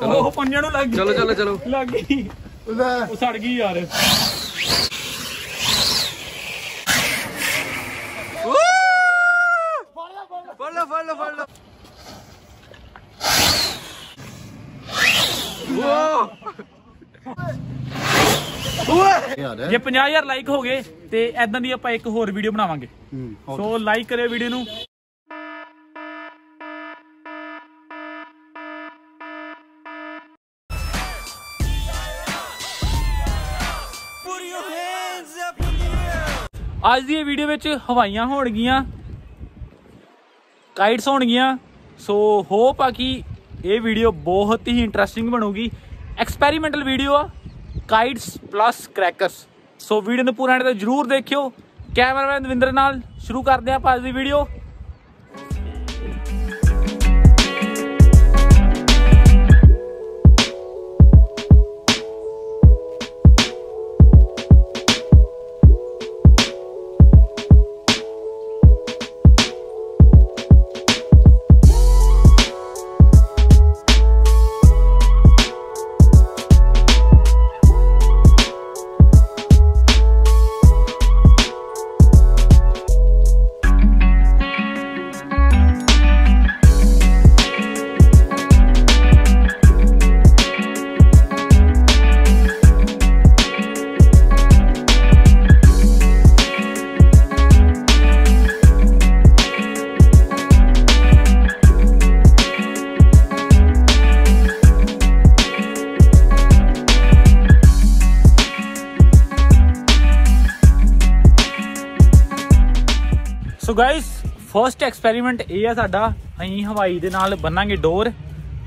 ਚਲੋ। ਉਹ ਪੰਜਾਂ ਨੂੰ ਲੱਗ ਗਈ ਚਲੋ ਚਲੋ ਚਲੋ ਲੱਗ ਗਈ ਲੈ ਉਹ ਸੜ ਗਈ ਯਾਰ ਫੜ ਲਓ ਫੜ ਲਓ ਫੜ ਲਓ ਯਾਰ ਜੇ 50000 ਲਾਈਕ ਹੋ ਗਏ ਤੇ ਐਦਾਂ ਦੀ ਆਪਾਂ ਇੱਕ ਹੋਰ ਵੀਡੀਓ ਬਣਾਵਾਂਗੇ ਹੂੰ ਸੋ ਲਾਈਕ ਕਰਿਓ ਵੀਡੀਓ ਨੂੰ ਅੱਜ ਦੀ ਇਹ ਵੀਡੀਓ ਵਿੱਚ ਹਵਾਈਆਂ ਹੋਣਗੀਆਂ ਕਾਈਟਸ ਹੋਣਗੀਆਂ ਸੋ ਹੋਪ ਆ ਕਿ ਇਹ ਵੀਡੀਓ ਬਹੁਤ ਹੀ ਇੰਟਰਸਟਿੰਗ ਬਣੂਗੀ ਐਕਸਪੈਰੀਮੈਂਟਲ ਵੀਡੀਓ ਆ kites plus crackers so video ਨੂੰ ਪੂਰਾ ਐਂਡ ਤੱਕ ਜਰੂਰ ਦੇਖਿਓ ਕੈਮਰਾਮੈਨ ਦਵਿੰਦਰ ਨਾਲ ਸ਼ੁਰੂ ਕਰਦੇ ਹਾਂ ਆਪਾਂ ਅੱਜ ਦੀ video so guys first experiment ਇਹ ਆ ਸਾਡਾ ਅਸੀਂ ਹਵਾਈ ਦੇ ਨਾਲ ਬੰਨਾਂਗੇ ਡੋਰ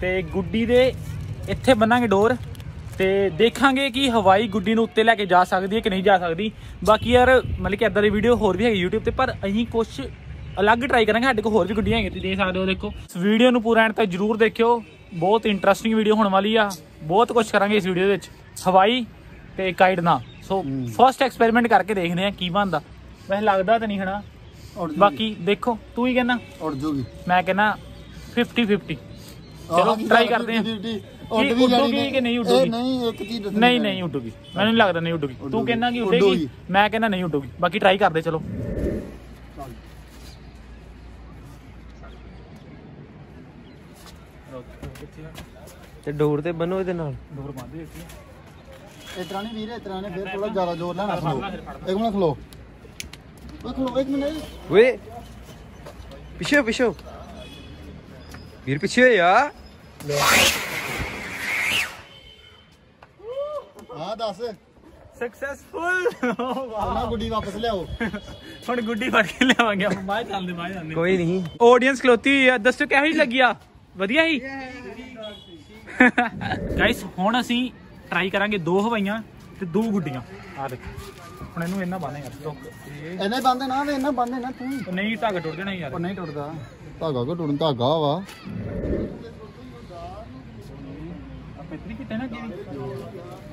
ਤੇ ਗੁੱਡੀ ਦੇ ਇੱਥੇ ਬੰਨਾਂਗੇ ਡੋਰ ਤੇ ਦੇਖਾਂਗੇ ਕਿ ਹਵਾਈ ਗੁੱਡੀ ਨੂੰ ਉੱਤੇ ਲੈ ਕੇ ਜਾ ਸਕਦੀ ਹੈ ਕਿ ਨਹੀਂ ਜਾ ਸਕਦੀ ਬਾਕੀ ਯਾਰ ਮਤਲਬ ਕਿ ਇਦਾਂ ਦੀ ਵੀਡੀਓ ਹੋਰ ਵੀ ਹੈਗੀ YouTube ਤੇ ਪਰ ਅਸੀਂ ਕੁਝ ਅਲੱਗ ਟਰਾਈ ਕਰਾਂਗੇ ਸਾਡੇ ਕੋਲ ਹੋਰ ਵੀ ਗੁੱਡੀਆਂ ਹੈਗੀਆਂ ਤੁਸੀਂ ਦੇਖ ਸਕਦੇ ਹੋ ਦੇਖੋ ਇਸ ਵੀਡੀਓ ਨੂੰ ਪੂਰਾ ਐਂਡ ਤੱਕ ਜਰੂਰ ਦੇਖਿਓ ਬਹੁਤ ਇੰਟਰਸਟਿੰਗ ਵੀਡੀਓ ਹੋਣ ਵਾਲੀ ਆ ਬਹੁਤ ਕੁਝ ਕਰਾਂਗੇ ਇਸ ਵੀਡੀਓ ਵਿੱਚ ਹਵਾਈ ਤੇ ਕਾਈਡ ਨਾਲ ਸੋ ਫਰਸਟ ਐਕਸਪੈਰੀਮੈਂਟ ਕਰਕੇ ਦੇਖਦੇ ਆ ਕੀ ਬਣਦਾ ਵੈਸੇ ਲੱਗਦਾ ਤਾਂ ਨਹੀਂ ਹਨਾ ਉੜ ਜੂਗੀ ਬਾਕੀ ਦੇਖੋ ਤੂੰ ਹੀ ਕਹਿੰਦਾ ਉੜ ਜੂਗੀ ਮੈਂ ਕਹਿੰਦਾ 50 50 ਚਲੋ ਟਰਾਈ ਕਰਦੇ ਹਾਂ ਉੱਡ ਕੀ ਵੀ ਜਾਣੀ ਉੱਡੂਗੀ ਨੇ। ਕਿ ਨਹੀਂ ਇਹ ਉੱਡੂਗੀ? ਨਹੀਂ ਇੱਕ ਚੀਜ਼ ਦੱਸਣੀ ਨਹੀਂ ਪੈਣੀ। ਨਹੀਂ ਉੱਡੂਗੀ ਮੈਨੂੰ ਨਹੀਂ ਲੱਗਦਾ ਨਹੀਂ ਉੱਡੂਗੀ ਤੂੰ ਉੱਡੂਗੀ। ਕਹਿੰਦਾ ਕਿ ਉੱਡੂਗੀ। ਉੱਡੇਗੀ ਮੈਂ ਕਹਿੰਦਾ ਨਹੀਂ ਉੱਡੂਗੀ ਬਾਕੀ ਟਰਾਈ ਕਰਦੇ ਚਲੋ ਤੇ ਡੋਰ ਤੇ ਬੰਨੋ ਇਹਦੇ ਨਾਲ ਦੂਰ ਬੰਦੇ ਇਸ ਤਰ੍ਹਾਂ ਨਹੀਂ ਵੀਰੇ ਇਸ ਤਰ੍ਹਾਂ ਨੇ ਫਿਰ ਥੋੜਾ ਜ਼ਿਆਦਾ ਜ਼ੋਰ ਲੈਣਾ ਖਲੋ ਇੱਕ ਮਿੰਟ ਖਲੋ वे पीछे पीछे। Bir दस। सक्सेसफुल गुड्डी वापस ले आओ। गुड्डी के कोई नहीं। ऑडियंस खलोती हुई है दसो कैसी लगी आ ਵਧੀਆ ਹੀ ਗਾਇਸ ਹੁਣ ਅਸੀਂ ਟਰਾਈ ਕਰਾਂਗੇ ਹੁਣ ਇਹਨੂੰ ਇੰਨਾ ਬੰਨੇ ਯਾਰ ਇਹ ਇਹਨੇ ਬੰਦੇ ਨਾ ਵੇ ਇਹਨਾਂ ਬੰਦੇ ਨਾ ਤੂੰ। ਉਹ ਨਹੀਂ ਧਾਗਾ ਟੁੱਟ ਜਾਣਾ ਯਾਰ। ਉਹ ਨਹੀਂ ਟੁੱਟਦਾ। ਧਾਗਾ ਕੋ ਟੁੱਟਣ? ਧਾਗਾ ਵਾ। ਇਤਨੀ ਕਿਤੇ ਨਾ ਕਿਵੇਂ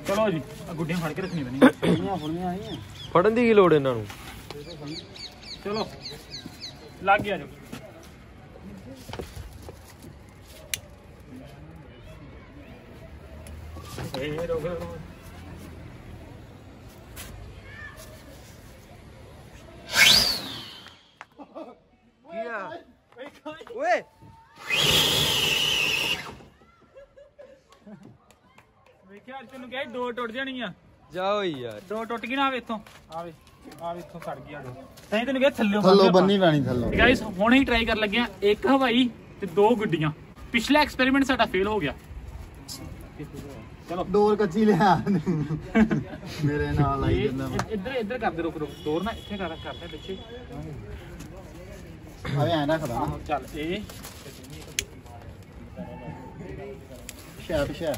ਚਲੋ ਜੀ ਆ ਗੁੱਡੀਆਂ ਫੜ ਕੇ ਰੱਖਣੀ ਪੈਣੀ ਫੜਨ ਦੀ ਕੀ ਲੋੜ ਇਹਨਾਂ ਨੂੰ? ਚਲੋ ਲੱਗ ਗਿਆ ਜੋ। ਇਹ ਰੋਕ ਵੇਖਿਆ ਅੱਜ ਤੈਨੂੰ ਕਿਹਾ ਸੀ ਦੋ ਟੁੱਟ ਜਾਣੀਆਂ ਜਾਓ ਯਾਰ ਦੋ ਟੁੱਟ ਗਈ ਨਾ ਆਵੇ ਇੱਥੋਂ ਆਵੇ ਆਵੇ ਇੱਥੋਂ ਸੜ ਗਿਆ ਦੋ ਤੈਨੂੰ ਤੈਨੂੰ ਕਿਹਾ ਥੱਲੇ ਥੱਲੋਂ ਬੰਨੀ ਪੈਣੀ ਥੱਲੋਂ ਗਾਇਸ ਹੁਣ ਹੀ ਟਰਾਈ ਕਰਨ ਲੱਗੇ ਆ ਇੱਕ ਹਵਾਈ ਤੇ ਦੋ ਗੁੱਡੀਆਂ ਪਿਛਲਾ ਐਕਸਪੈਰੀਮੈਂਟ ਸਾਡਾ ਫੇਲ ਹੋ ਗਿਆ ਚਲੋ ਡੋਰ ਕੱਚੀ ਲਿਆ ਮੇਰੇ ਨਾਲ ਲਾਈ ਇਹ ਜਾਂਦਾ ਇ- ਇੱਧਰ ਇੱਧਰ ਕਰਦੇ ਰੁਕ ਰੁਕ ਦੌੜ ਨਾ ਇੱਥੇ ਕਰ ਕਰਦੇ ਪਿੱਛੇ ਆਵੇ ਐਂ ਰੱਖਦਾ ਨਾ ਆਹੋ, ਚੱਲ ਇਹ ਪਿਛਾ ਪਿਛਾ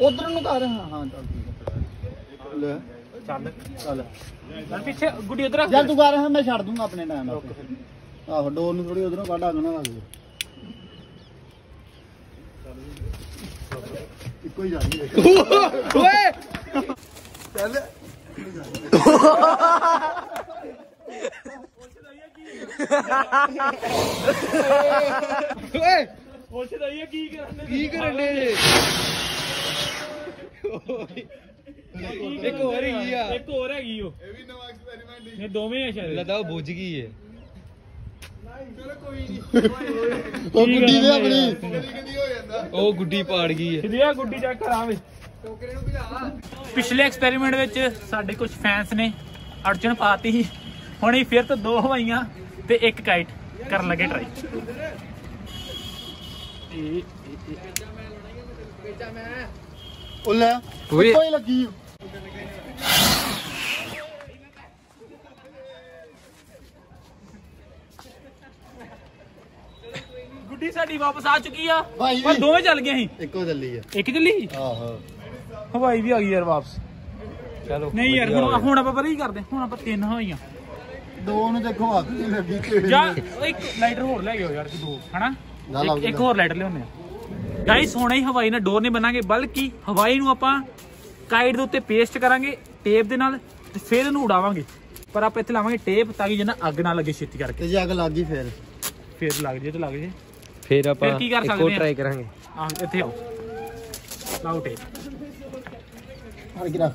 ਉਧਰ ਨੂੰ ਕਰ ਹਾਂ ਹਾਂ ਚੱਲ ਠੀਕ ਹੈ ਲੈ ਚੱਲ ਚੱਲ ਚੱਲ ਪਿੱਛੇ ਗੁੱਡੀ ਉਧਰ ਰੱਖ ਚੱਲ ਤੂੰ ਕਰ ਮੈਂ ਛੱਡ ਦੂੰਗਾ ਆਪਣੇ ਟਾਈਮ ਆਹੋ ਡੋਰ ਨੂੰ ਥੋੜੀ ਉਧਰੋਂ ਕੱਢ ਅੱਗ ਨਾ ਲੱਗ ਜਾਏ ਇੱਕੋ ਹੀ ਜਾਣੀ ਹੈ ਓਏ ਚੱਲ ਓਏ ਪੁੱਛਦਾ ਇਹ ਕੀ ਕਰਨ ਕੀ ਕਰਨ ਦੇ ਜੇ ਇੱਕ ਹੋਰ ਹੈਗੀ ਆ ਇੱਕ ਹੋਰ ਹੈਗੀ ਉਹ ਇਹ ਵੀ ਨਵਾਂ ਐਕਸਪੈਰੀਮੈਂਟ ਇਹ ਦੋਵੇਂ ਆ ਸ਼ਾਇਦ ਲੱਗਦਾ ਉਹ ਬੁੱਝ ਗਈ ਏ ਉਹ ਗੁੱਡੀ ਦੇ ਆਪਣੀ ਉਹ ਗੁੱਡੀ ਪਾੜ ਗਈ ਏ ਕਿਹਦੀ ਆ ਗੁੱਡੀ ਚੈੱਕ ਕਰਾਂ ਵੇ ਪਿਛਲੇ ਐਕਸਪੈਰੀਮੈਂਟ ਵਿੱਚ ਸਾਡੇ ਕੁਝ ਫੈਨਸ ਨੇ ਅੜਚਣ ਪਾਤੀ ਸੀ ਹੁਣ ਇਹ ਫਿਰ ਤੋਂ ਦੋ ਹਵਾਈਆਂ ਤੇ ਇੱਕ ਕਾਈਟ ਕਰਨ ਲੱਗੇ ਟਰਾਈ ਉਹ ਲੈ ਓਏ। ਇੱਕੋ ਹੀ ਲੱਗੀ ਗੁੱਡੀ ਸਾਡੀ ਵਾਪਸ ਆ ਚੁੱਕੀ ਆ ਭਾਈ ਪਰ ਜੀ। ਦੋਵੇਂ ਚੱਲ ਗਈਆਂ ਸੀ ਇੱਕੋ ਚੱਲੀ ਹੈ ਇੱਕ ਚੱਲੀ ਆਹੋ ਹਵਾਈ ਵੀ ਆ ਗਈ ਯਾਰ ਵਾਪਸ ਚਲੋ ਨਹੀਂ ਯਾਰ ਵਧੀਆ ਹੁਣ ਹੋਇਆ। ਹੁਣ ਆਪਾਂ ਪਤਾ ਕੀ ਕਰਦੇ ਹੁਣ ਆਪਾਂ ਤਿੰਨ ਹਵਾਈਆਂ ਦੋ ਨੂੰ ਦੇਖੋ ਅੱਗ ਨਹੀਂ ਲੱਗੀ ਕਿਹੜੀ ਜਾਂ ਨੇ। ਉਹ ਇੱਕ ਲਾਈਟਰ ਹੋਰ ਲੈ ਗਿਓ ਯਾਰ ਕਿ ਦੋ ਹਨਾ ਨਾ ਲਾਓ ਇੱਕ- ਜੀ ਇੱਕ ਨਾ। ਹੋਰ ਲਾਈਟਰ ਲਿਆਉਂਦੇ ਆ ਗਾਈਸ ਹੁਣ ਹੀ ਹਵਾਈ ਨਾਲ ਡੋਰ ਨਹੀਂ ਬਣਾਗੇ ਬਲਕਿ ਹਵਾਈ ਨੂੰ ਆਪਾਂ ਕਾਈਟ ਦੇ ਉੱਤੇ ਪੇਸਟ ਕਰਾਂਗੇ ਟੇਪ ਦੇ ਨਾਲ ਤੇ ਫਿਰ ਇਹਨੂੰ ਉਡਾਵਾਂਗੇ ਪਰ ਆਪਾਂ ਇੱਥੇ ਲਾਵਾਂਗੇ ਟੇਪ ਤਾਂ ਕਿ ਜਿਹਨਾਂ ਅੱਗ ਨਾ ਲੱਗੇ ਛੇਤੀ ਕਰਕੇ ਤੇ ਜੇ ਅੱਗ ਲੱਗ ਗਈ ਫਿਰ ਫਿਰ ਲੱਗ ਜੇ ਤੇ ਲੱਗ ਜੇ ਫਿਰ ਆਪਾਂ ਫਿਰ ਕੀ ਕਰ ਇੱਕ ਸਕਦੇ ਹੋਰ ਆ? ਟਰਾਈ ਕਰਾਂਗੇ ਆ ਇੱਥੇ ਆਓ ਲਾਓ ਟੇਪ ਫੜ ਕੇ ਰੱਖ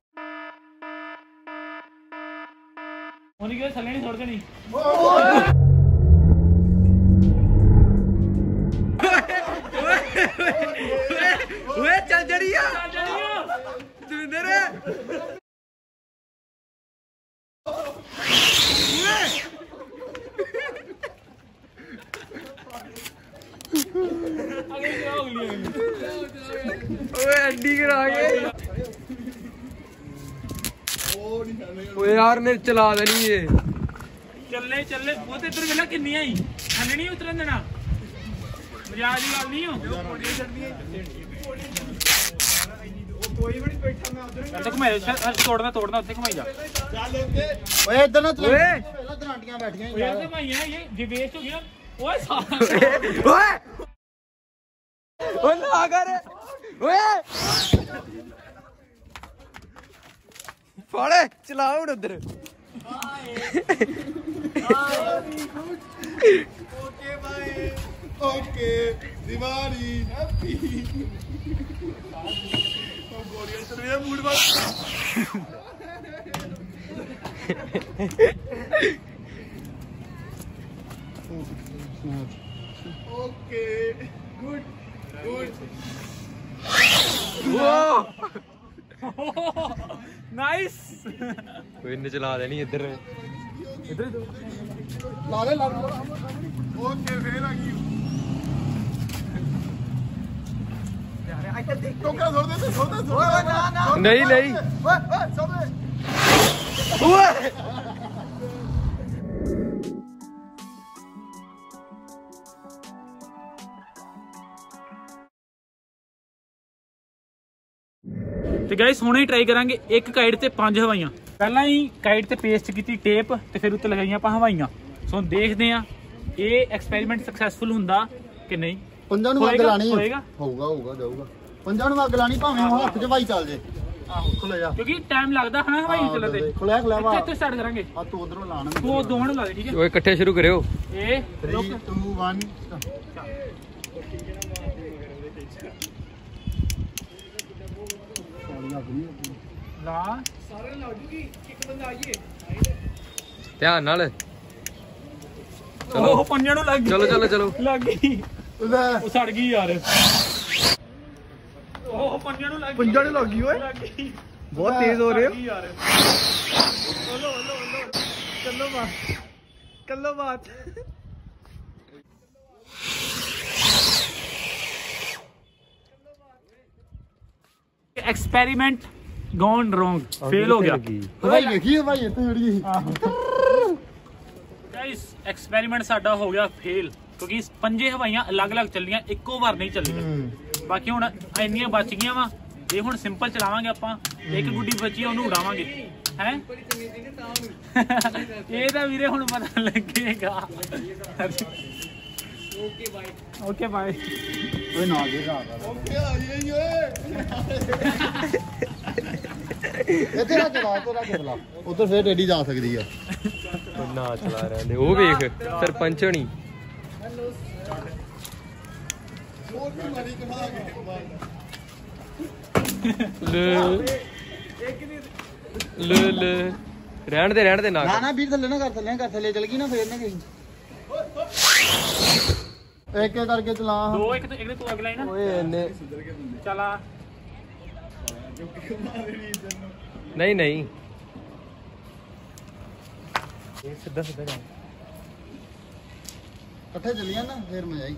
होने के सलनी छोड़ देनी वे चल जड़िया जिंदर ओए अड्डी करा गए ਹੋ ਗਈ ਓਏ ਐਡੀ ਕਰਾ ਕੇ ਓਏ ਯਾਰ ਨੇ ਚਲਾ ਦੇਣੀ ਏ ਚੱਲੇ ਚੱਲੇ ਉਹ ਤੇ ਇੱਧਰ ਵੇਲਾ ਕਿੰਨੀਆਂ ਹੀ ਥੱਲੇ ਨਹੀਂ ਉਤਰਨ ਦੇਣਾ ਮਜ਼ਾਕ ਦੀ ਗੱਲ ਨਹੀਂ ਹੋ ਚੱਲ ਤੇ ਘੁਮਾਈ ਜਾ, ਚੱਲ ਤੋੜਨਾ ਤੋੜਨਾ ਉੱਥੇ ਘੁਮਾਈ ਜਾ ਓਏ ਇਧਰ ਨਾ ਤੂੰ ਓਏ। ਪਹਿਲਾਂ ਦਰਾਂਟੀਆਂ ਬੈਠੀਆਂ ਓਏ ਸੀ ਯਾਰ ਯਾਰ ਘੁਮਾਈਆਂ ਇਹ ਜੇ ਵੇਸਟ ਹੋ ਗਿਆ ਓਏ ਸਾਰਾ ਓਏ ਓਏ ਨਾ ਕਰ ਓਏ ਫੜ ਚਲਾ ਹੁਣ ਉਧਰ okay bye okay Diwali happy ਉਹ ਗੋਰੀਆਂ ਤੇ ਮੂਡ ਬਸ ਓਕੇ ਗੁੱਡ ਗੁੱਡ ਵਾਹ ਨਾਈਸ ਓਏ ਨੇ ਚਲਾ ਦੇਣੀ ਇੱਧਰ। ਇਧਰ ਲਾ ਲੈ ਲਾ ਓਕੇ ਫੇਰ ਆ ਗਈ ਨਹੀਂ ਨਹੀਂ। ਓਏ ਓਏ ਛੋੜ ਦੇ। ਓਏ! ਗਾਇਸ ਹੁਣੇ ਹੀ ਟਰਾਈ ਕਰਾਂਗੇ ਇੱਕ ਕਾਈਟ ਤੇ ਪੰਜ ਹਵਾਈਆਂ ਪਹਿਲਾਂ ਹੀ ਕਾਈਟ ਤੇ ਪੇਸਟ ਕੀਤੀ ਟੇਪ ਤੇ ਫਿਰ ਉੱਤੇ ਲਗਾਈਆਂ ਆਪਾਂ ਹਵਾਈਆਂ ਸੋ ਹੁਣ ਦੇਖਦੇ ਆ ਇਹ ਐਕਸਪੈਰੀਮੈਂਟ ਸਕਸੈਸਫੁਲ ਹੁੰਦਾ ਕਿ ਨਹੀਂ ਪੰਜਾਂ ਨੂੰ ਅੱਗ ਹੋਏਗਾ? ਲਾਣੀ ਹੋਏਗਾ? ਹੋਊਗਾ ਹੋਊਗਾ ਜਾਊਗਾ ਪੰਜਾਂ ਨੂੰ ਅੱਗ ਲਾਣੀ ਭਾਵੇਂ ਉਹ ਹੱਥ 'ਚ ਭਾਈ ਚੱਲ ਜੇ ਆਹੋ ਖੁੱਲੇ ਜਾ ਕਿਉਂਕਿ ਟਾਈਮ ਲੱਗਦਾ ਹਨਾ ਹਵਾਈ ਹਾਂ, ਚੱਲਣ ਤੇ ਖੁੱਲਿਆ ਖੁੱਲਿਆ ਵਾ ਇੱਥੇ ਇੱਥੇ ਸਟਾਰਟ ਕਰਾਂਗੇ ਆ ਤੂੰ ਉਧਰੋਂ ਲਾਣਾ ਦੋ ਦੋਵਾਂ ਨੂੰ ਲਾ ਦੇ ਠੀਕ ਹੈ ਓਏ ਇਕੱਠੇ ਸ਼ੁਰੂ ਕਰਿਓ ਇਹ 3 ਰੁਕ 2 1 ਲਾ। ਧਿਆਨ ਨਾਲ। ਉਹ ਪੰਜਾਂ ਨੂੰ ਲੱਗ ਗਈ। ਚਲੋ ਚਲੋ ਚਲੋ। ਲੱਗ ਗਈ। ਉਹ ਸੜ ਗਈ ਯਾਰ। ਉਹ ਪੰਜਾਂ ਨੂੰ ਲੱਗ ਗਈ। ਪੰਜਾਂ ਨੂੰ ਲੱਗ ਗਈ ਓਏ। ਲੱਗ ਬਹੁਤ ਤੇਜ਼ ਹੋ ਰਹੇ ਹੋ। ਲੱਗ ਗਈ ਯਾਰ। ਕੱਲੋ ਬਾਤ ਕੱਲੋ ਬਾਤ ਐਕਸਪੈਰੀਮੈਂਟ ਗੋਨ ਰੋਂਗ ਫੇਲ ਹੋ ਗਿਆ ਭਾਈ ਵੇਖੀ ਭਾਈ ਇੱਥੇ ਜਿਹੜੀ ਗਾਇਸ ਐਕਸਪੈਰੀਮੈਂਟ ਸਾਡਾ ਹੋ ਗਿਆ ਫੇਲ ਕਿਉਂਕਿ ਪੰਜੇ ਹਵਾਈਆਂ ਅਲੱਗ-ਅਲੱਗ ਚੱਲੀਆਂ ਇੱਕੋ ਵਾਰ ਨਹੀਂ ਚੱਲੀਆਂ ਬਾਕੀ ਹੁਣ ਇੰਨੀਆਂ ਬਚ ਗਈਆਂ ਵਾ ਇਹ ਹੁਣ ਸਿੰਪਲ ਚਲਾਵਾਂਗੇ ਆਪਾਂ ਇੱਕ ਗੁੱਡੀ ਬਚੀ ਆ, ਉਹਨੂੰ ਉਡਾਵਾਂਗੇ ਹੈ ਇਹ ਤਾਂ ਵੀਰੇ ਹੁਣ ਪਤਾ ਲੱਗੇਗਾ ओके बाय ओके बाय कोई ना दे रहा ओके आ गई ओए ये तेरा चला तेरा चला उधर तो फिर रेडी जा सकदी है। ना चला रहे ने वो देख सरपंच हनी। ले। ले ले। रहन दे रहन दे ना ना ना बीर थले ना कर थले कर थले चल गई ना फिर ना कहीं। ਇੱਕ ਇੱਕ ਕਰਕੇ ਚਲਾ ਦੋ ਇੱਕ ਤੋਂ ਇੱਕ ਦੇ ਤੂੰ ਅਗਲਾ ਹੀ ਨਾ ਓਏ ਇਹਨੇ ਚਲਾ ਨਹੀਂ ਨਹੀਂ ਇਹ ਸਿੱਧਾ ਸਿੱਧਾ ਕਰ ਇਕੱਠੇ ਚੱਲੀਆਂ ਨਾ ਫੇਰ ਮਜ਼ਾ ਆਈ